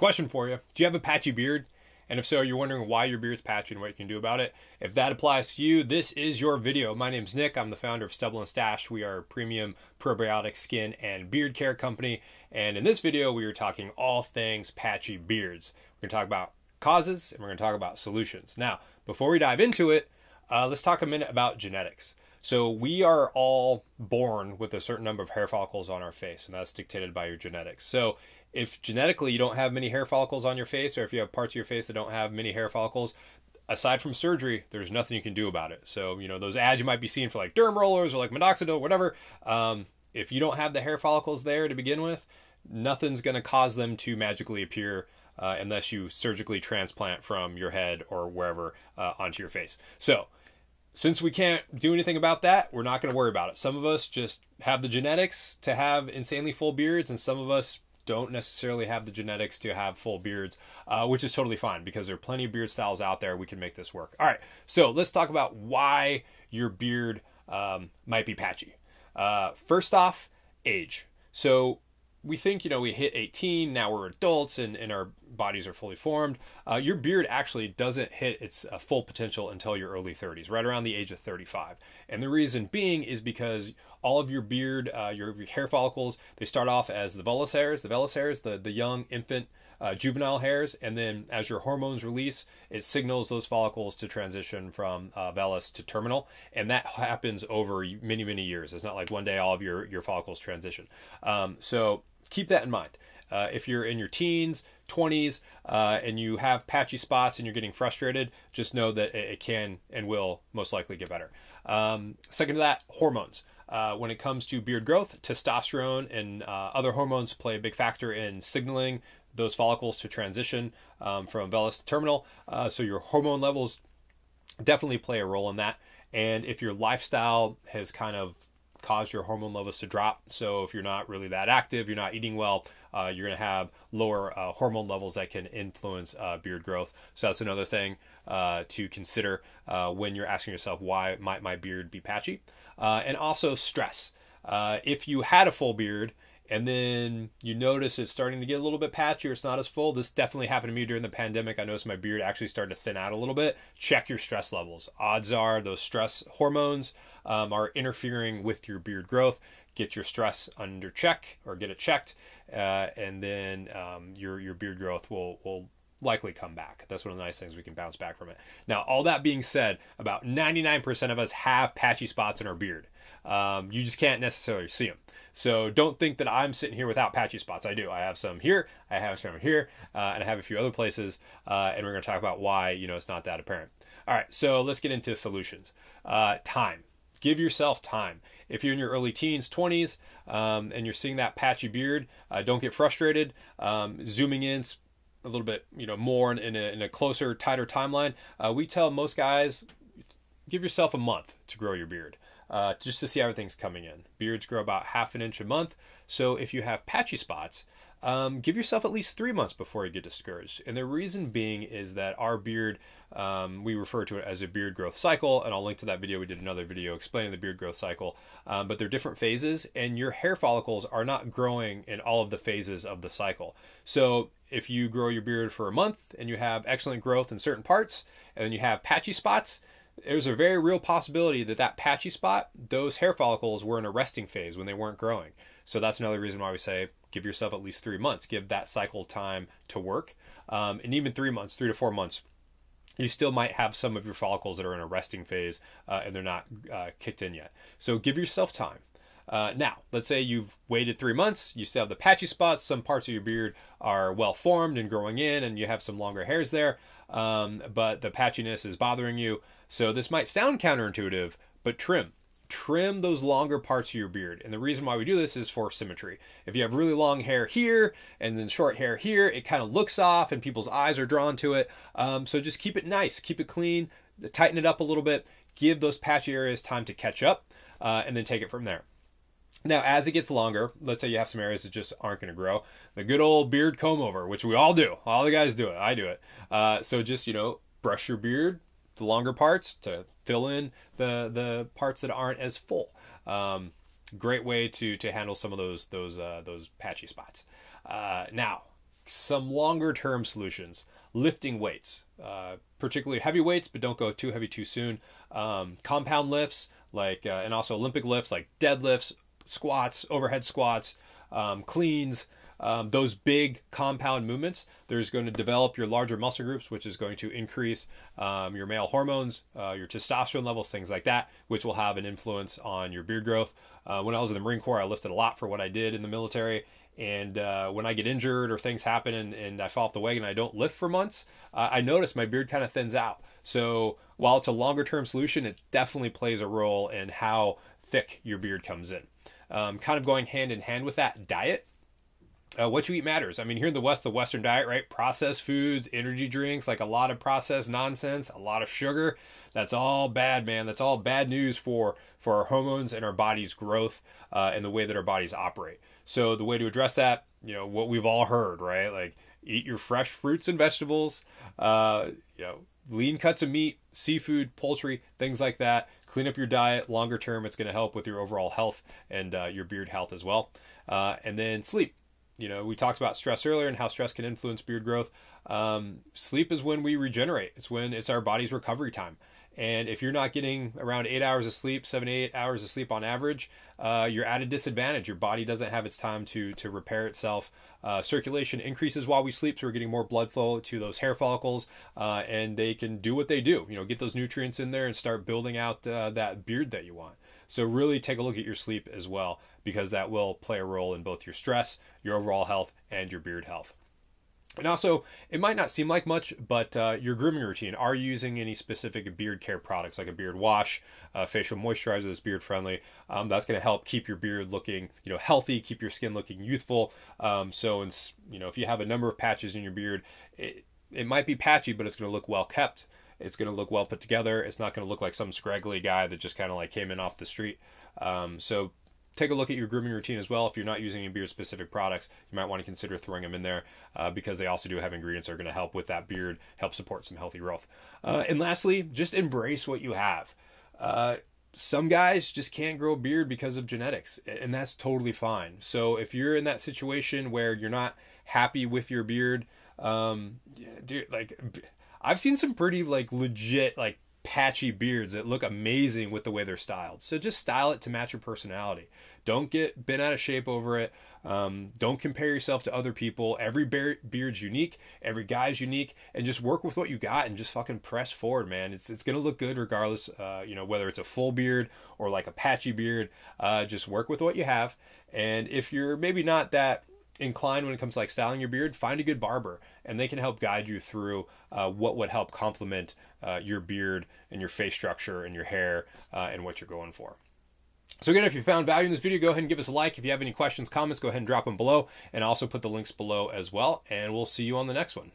Question for you Do you have a patchy beard? And if so, you're wondering why your beard's patchy and what you can do about it. If that applies to you, this is your video. My name's Nick. I'm the founder of Stubble and Stache. We are a premium probiotic skin and beard care company. And in this video, we are talking all things patchy beards. We're going to talk about causes and we're going to talk about solutions. Now, before we dive into it, uh, let's talk a minute about genetics. So we are all born with a certain number of hair follicles on our face, and that's dictated by your genetics. So if genetically you don't have many hair follicles on your face, or if you have parts of your face that don't have many hair follicles, aside from surgery, there's nothing you can do about it. So, you know, those ads you might be seeing for like derm rollers or like minoxidil, whatever, um, if you don't have the hair follicles there to begin with, nothing's going to cause them to magically appear uh, unless you surgically transplant from your head or wherever uh, onto your face. So, since we can't do anything about that, we're not going to worry about it. Some of us just have the genetics to have insanely full beards, and some of us don't necessarily have the genetics to have full beards, uh, which is totally fine because there are plenty of beard styles out there. We can make this work. All right, so let's talk about why your beard um, might be patchy. Uh, first off, age. So we think, you know, we hit 18, now we're adults and, and our bodies are fully formed. Uh, your beard actually doesn't hit its uh, full potential until your early 30s, right around the age of 35. And the reason being is because all of your beard, uh, your, your, hair follicles, they start off as the vellus hairs, the vellus hairs, the, the young infant uh, juvenile hairs, and then as your hormones release, it signals those follicles to transition from uh, vellus to terminal, and that happens over many many years. It's not like one day all of your your follicles transition. Um, so keep that in mind. Uh, if you're in your teens, 20s, uh, and you have patchy spots and you're getting frustrated, just know that it, can and will most likely get better. Um, second to that, hormones. Uh, when it comes to beard growth, testosterone and uh, other hormones play a big factor in signaling those follicles to transition um, from vellus to terminal. Uh, so your hormone levels definitely play a role in that. And if your lifestyle has kind of cause your hormone levels to drop. So if you're not really that active, you're not eating well, uh, you're going to have lower uh, hormone levels that can influence uh, beard growth. So that's another thing uh, to consider uh, when you're asking yourself why might my beard be patchy. Uh, and also stress. if you had a full beard and then you notice it's starting to get a little bit patchy or it's not as full. This definitely happened to me during the pandemic. I noticed my beard actually started to thin out a little bit. Check your stress levels. Odds are those stress hormones um, are interfering with your beard growth. Get your stress under check or get it checked, uh, and then um, your your beard growth will will likely come back. That's one of the nice things we can bounce back from it. Now, all that being said, about 99% of us have patchy spots in our beard. Um, you just can't necessarily see them. So don't think that I'm sitting here without patchy spots. I do. I have some here, I have some here, uh, and I have a few other places. Uh, and we're going to talk about why you know it's not that apparent. All right, so let's get into solutions. Uh, time. Give yourself time. If you're in your early teens, 20s, um, and you're seeing that patchy beard, uh, don't get frustrated. Um, zooming in a little bit, you know, more in, in, a, in a, closer, tighter timeline, uh, we tell most guys give yourself a month to grow your beard uh, just to see how everything's coming in. Beards grow about half an inch a month, so if you have patchy spots, um, give yourself at least three months before you get discouraged. And the reason being is that our beard, um, we refer to it as a beard growth cycle, and I'll link to that video. We did another video explaining the beard growth cycle, um, but they're different phases, and your hair follicles are not growing in all of the phases of the cycle. So if you grow your beard for a month and you have excellent growth in certain parts, and then you have patchy spots, there's a very real possibility that that patchy spot, those hair follicles were in a resting phase when they weren't growing. So that's another reason why we say give yourself at least three months, give that cycle time to work. Um, and even three months, three to four months, you still might have some of your follicles that are in a resting phase uh, and they're not uh, kicked in yet. So give yourself time. Uh, now, let's say you've waited three months, you still have the patchy spots, some parts of your beard are well formed and growing in, and you have some longer hairs there, um, but the patchiness is bothering you. So this might sound counterintuitive, but trim. Trim those longer parts of your beard. And the reason why we do this is for symmetry. If you have really long hair here and then short hair here, it kind of looks off and people's eyes are drawn to it. Um, so just keep it nice, keep it clean, tighten it up a little bit, give those patchy areas time to catch up, uh, and then take it from there. Now, as it gets longer, let's say you have some areas that just aren't going to grow, the good old beard comb over, which we all do. All the guys do it. I do it. Uh, so just, you know, brush your beard, the longer parts to fill in the the parts that aren't as full. Um, great way to to handle some of those those uh, those patchy spots. Uh, now, some longer term solutions, lifting weights, uh, particularly heavy weights, but don't go too heavy too soon. Um, compound lifts, like, uh, and also Olympic lifts like deadlifts, squats, overhead squats, um, cleans, um, those big compound movements, there's going to develop your larger muscle groups, which is going to increase um, your male hormones, uh, your testosterone levels, things like that, which will have an influence on your beard growth. Uh, when I was in the Marine Corps, I lifted a lot for what I did in the military. And uh, when I get injured or things happen and, and I fall off the wagon and I don't lift for months, I notice my beard kind of thins out. So while it's a longer term solution, it definitely plays a role in how thick your beard comes in. Um, kind of going hand in hand with that diet. Uh, what you eat matters. I mean, here in the West, the Western diet, right? Processed foods, energy drinks, like a lot of processed nonsense, a lot of sugar. That's all bad, man. That's all bad news for for our hormones and our body's growth uh, and the way that our bodies operate. So the way to address that, you know, what we've all heard, right? Like eat your fresh fruits and vegetables. Uh, you know, lean cuts of meat, seafood, poultry, things like that. Clean up your diet. Longer term, it's going to help with your overall health and uh, your beard health as well. Uh, and then sleep you know, we talked about stress earlier and how stress can influence beard growth. Um, sleep is when we regenerate. It's when it's our body's recovery time. And if you're not getting around eight hours of sleep, seven, eight hours of sleep on average, uh, you're at a disadvantage. Your body doesn't have its time to to repair itself. Uh, circulation increases while we sleep, so we're getting more blood flow to those hair follicles, uh, and they can do what they do. You know, get those nutrients in there and start building out uh, that beard that you want. So really take a look at your sleep as well because that will play a role in both your stress, your overall health, and your beard health. And also, it might not seem like much, but uh, your grooming routine. Are you using any specific beard care products like a beard wash, uh, facial moisturizer that's beard friendly? Um, that's going to help keep your beard looking, you know, healthy, keep your skin looking youthful. Um, so, in, you know, if you have a number of patches in your beard, it, it might be patchy, but it's going to look well kept. It's going to look well put together. It's not going to look like some scraggly guy that just kind of like came in off the street. Um, so take a look at your grooming routine as well. If you're not using any beard specific products, you might want to consider throwing them in there uh, because they also do have ingredients that are going to help with that beard, help support some healthy growth. Uh, and lastly, just embrace what you have. Uh, some guys just can't grow a beard because of genetics, and that's totally fine. So if you're in that situation where you're not happy with your beard, um, dude, like I've seen some pretty like legit like patchy beards that look amazing with the way they're styled. So just style it to match your personality. Don't get bent out of shape over it. Um, don't compare yourself to other people. Every beard's unique. Every guy's unique, and just work with what you got and just fucking press forward, man. It's it's gonna look good regardless. Uh, you know whether it's a full beard or like a patchy beard. Uh, just work with what you have. And if you're maybe not that inclined when it comes to like styling your beard, find a good barber and they can help guide you through uh, what would help complement uh, your beard and your face structure and your hair uh, and what you're going for. So again, if you found value in this video, go ahead and give us a like. If you have any questions, comments, go ahead and drop them below and also put the links below as well. And we'll see you on the next one.